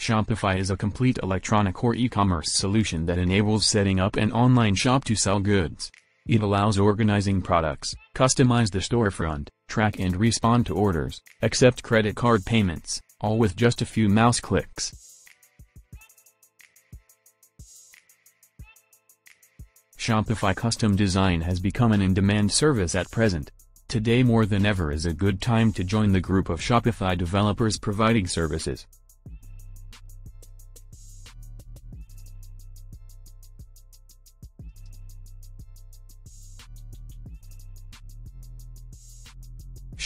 Shopify is a complete electronic or e-commerce solution that enables setting up an online shop to sell goods. It allows organizing products, customize the storefront, track and respond to orders, accept credit card payments, all with just a few mouse clicks. Shopify Custom Design has become an in-demand service at present. Today more than ever is a good time to join the group of Shopify developers providing services.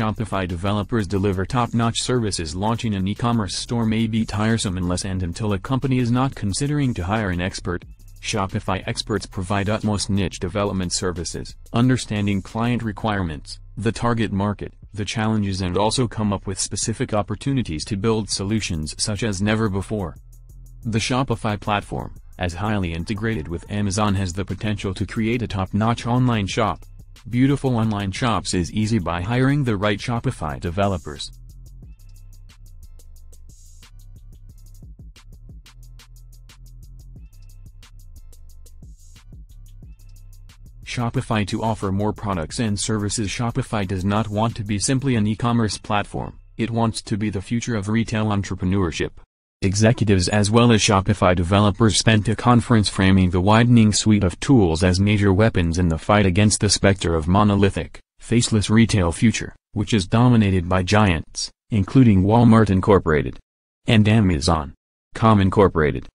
Shopify developers deliver top-notch services launching an e-commerce store may be tiresome unless and until a company is not considering to hire an expert. Shopify experts provide utmost niche development services, understanding client requirements, the target market, the challenges and also come up with specific opportunities to build solutions such as never before. The Shopify platform, as highly integrated with Amazon has the potential to create a top-notch online shop. Beautiful online shops is easy by hiring the right Shopify developers. Shopify to offer more products and services Shopify does not want to be simply an e-commerce platform, it wants to be the future of retail entrepreneurship. Executives as well as Shopify developers spent a conference framing the widening suite of tools as major weapons in the fight against the specter of monolithic, faceless retail future, which is dominated by giants, including Walmart Incorporated and Amazon.com Incorporated.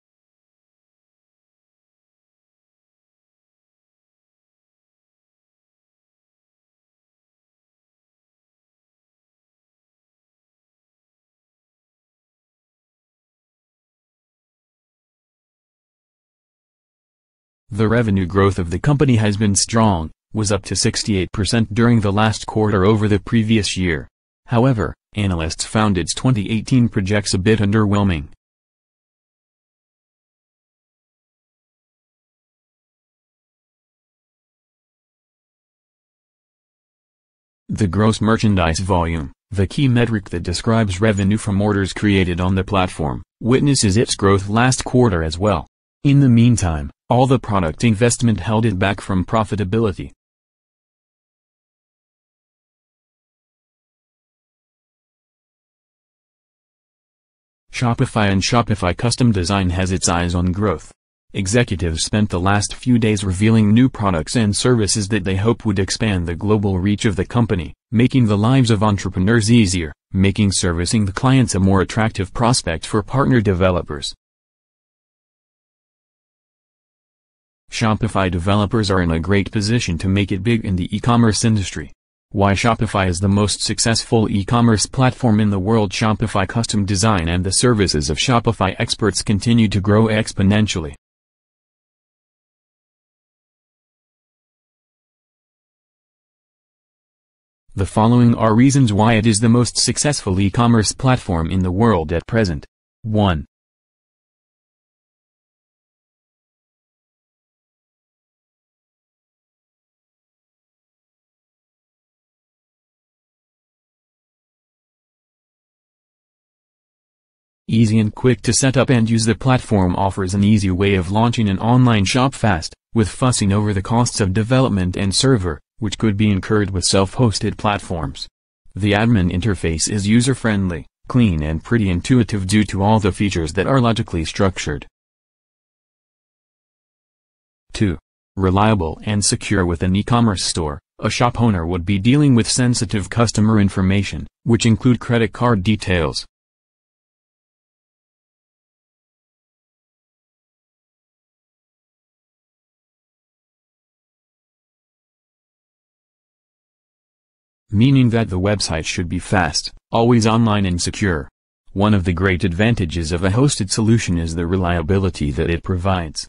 The revenue growth of the company has been strong, was up to 68% during the last quarter over the previous year. However, analysts found its 2018 projects a bit underwhelming. The gross merchandise volume, the key metric that describes revenue from orders created on the platform, witnesses its growth last quarter as well. In the meantime, all the product investment held it back from profitability. Shopify and Shopify Custom Design has its eyes on growth. Executives spent the last few days revealing new products and services that they hope would expand the global reach of the company, making the lives of entrepreneurs easier, making servicing the clients a more attractive prospect for partner developers. Shopify developers are in a great position to make it big in the e-commerce industry. Why Shopify is the most successful e-commerce platform in the world Shopify custom design and the services of Shopify experts continue to grow exponentially. The following are reasons why it is the most successful e-commerce platform in the world at present. 1. Easy and quick to set up and use the platform offers an easy way of launching an online shop fast, with fussing over the costs of development and server, which could be incurred with self-hosted platforms. The admin interface is user-friendly, clean and pretty intuitive due to all the features that are logically structured. 2. Reliable and secure with an e-commerce store, a shop owner would be dealing with sensitive customer information, which include credit card details, meaning that the website should be fast, always online and secure. One of the great advantages of a hosted solution is the reliability that it provides.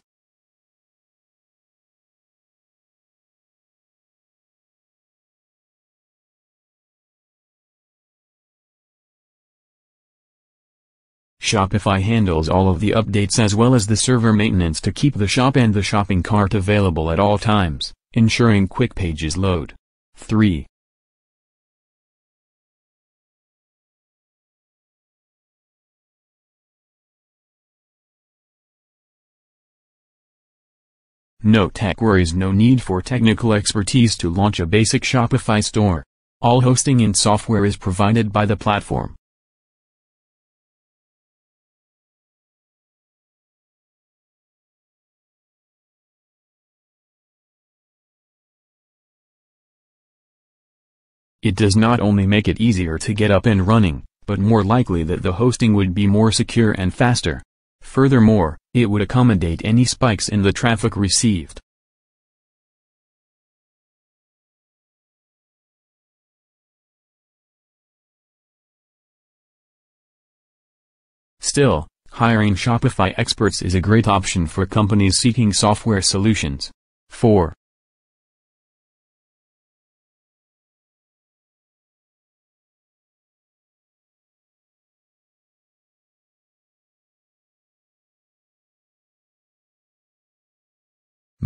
Shopify handles all of the updates as well as the server maintenance to keep the shop and the shopping cart available at all times, ensuring quick pages load. 3. No tech worries no need for technical expertise to launch a basic Shopify store. All hosting and software is provided by the platform. It does not only make it easier to get up and running, but more likely that the hosting would be more secure and faster. Furthermore, it would accommodate any spikes in the traffic received. Still, hiring Shopify experts is a great option for companies seeking software solutions. 4.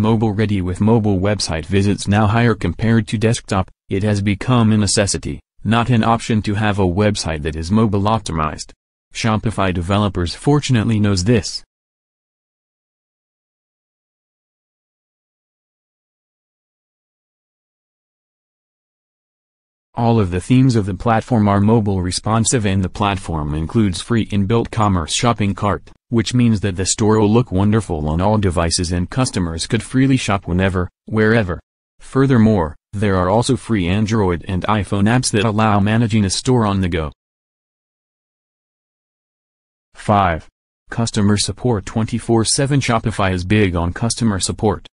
Mobile ready with mobile website visits now higher compared to desktop, it has become a necessity, not an option to have a website that is mobile optimized. Shopify developers fortunately knows this. All of the themes of the platform are mobile responsive and the platform includes free inbuilt commerce shopping cart, which means that the store will look wonderful on all devices and customers could freely shop whenever, wherever. Furthermore, there are also free Android and iPhone apps that allow managing a store on the go. 5. Customer support 24-7 Shopify is big on customer support.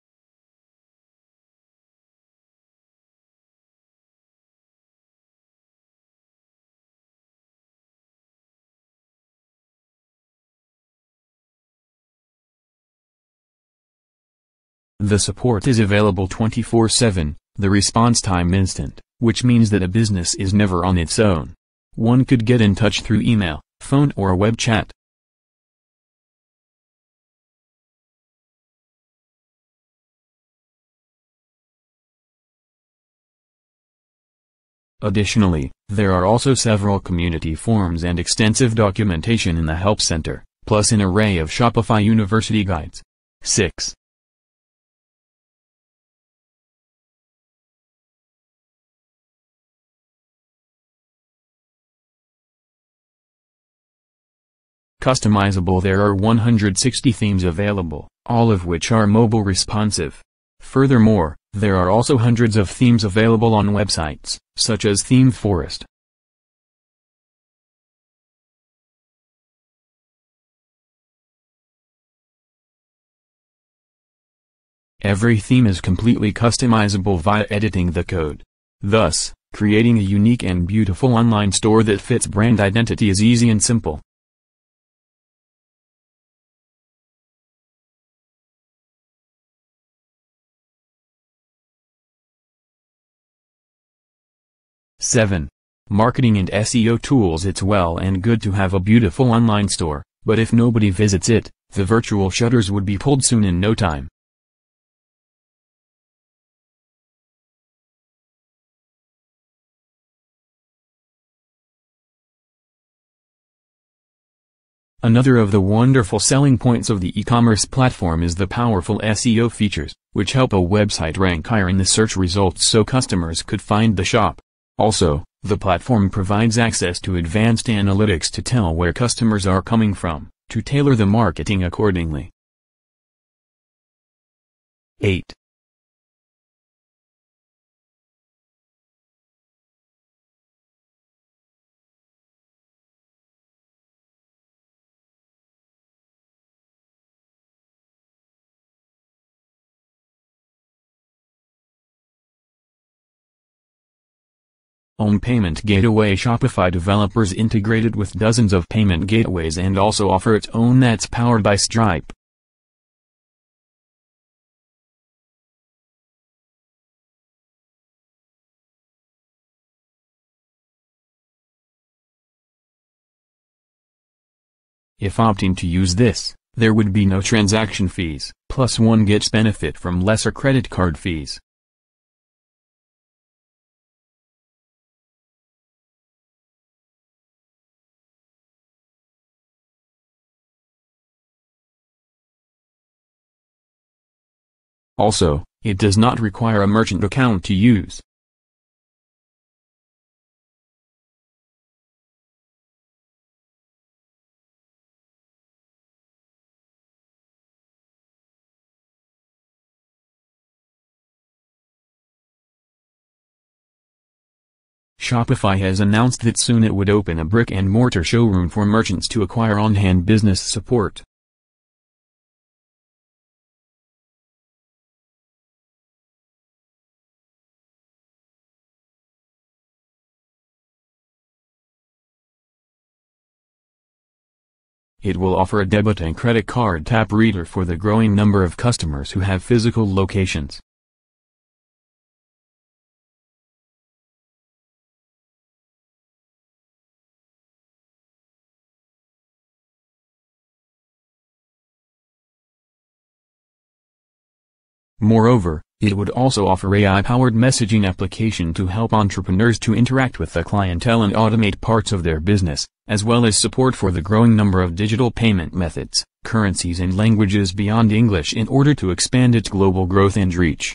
The support is available 24-7, the response time instant, which means that a business is never on its own. One could get in touch through email, phone or web chat. Additionally, there are also several community forums and extensive documentation in the Help Center, plus an array of Shopify University guides. 6. Customizable There are 160 themes available, all of which are mobile responsive. Furthermore, there are also hundreds of themes available on websites, such as ThemeForest. Every theme is completely customizable via editing the code. Thus, creating a unique and beautiful online store that fits brand identity is easy and simple. 7. Marketing and SEO tools It's well and good to have a beautiful online store, but if nobody visits it, the virtual shutters would be pulled soon in no time. Another of the wonderful selling points of the e-commerce platform is the powerful SEO features, which help a website rank higher in the search results so customers could find the shop. Also, the platform provides access to advanced analytics to tell where customers are coming from, to tailor the marketing accordingly. 8. Own Payment Gateway Shopify developers integrated with dozens of payment gateways and also offer its own nets powered by Stripe. If opting to use this, there would be no transaction fees, plus one gets benefit from lesser credit card fees. Also, it does not require a merchant account to use. Shopify has announced that soon it would open a brick-and-mortar showroom for merchants to acquire on-hand business support. It will offer a debit and credit card tap reader for the growing number of customers who have physical locations. Moreover, it would also offer AI-powered messaging application to help entrepreneurs to interact with the clientele and automate parts of their business, as well as support for the growing number of digital payment methods, currencies and languages beyond English in order to expand its global growth and reach.